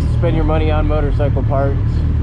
place to spend your money on motorcycle parts.